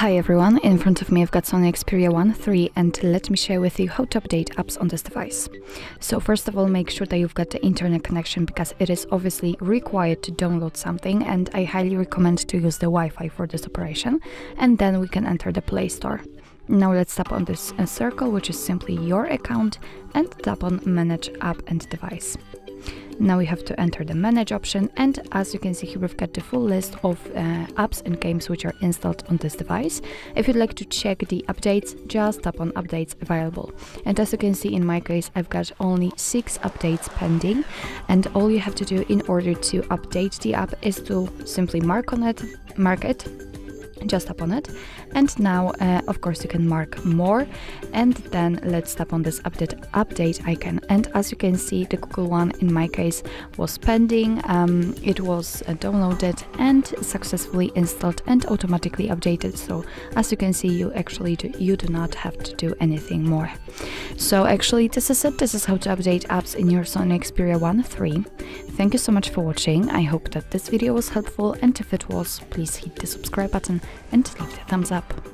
Hi everyone, in front of me I've got Sony Xperia 1 3 and let me share with you how to update apps on this device. So first of all make sure that you've got the internet connection because it is obviously required to download something and I highly recommend to use the Wi-Fi for this operation and then we can enter the Play Store. Now let's tap on this uh, circle which is simply your account and tap on manage app and device. Now we have to enter the manage option and as you can see here we've got the full list of uh, apps and games which are installed on this device. If you'd like to check the updates, just tap on updates available. And as you can see in my case I've got only 6 updates pending and all you have to do in order to update the app is to simply mark on it, mark it just tap on it. And now uh, of course you can mark more. And then let's tap on this update update icon. And as you can see the google one in my case was pending. Um, it was uh, downloaded and successfully installed and automatically updated. So as you can see you actually do, you do not have to do anything more so actually this is it. This is how to update apps in your sony xperia 1 3 thank you so much for watching. I hope that this video was helpful and if it was please hit the subscribe button and leave a thumbs up.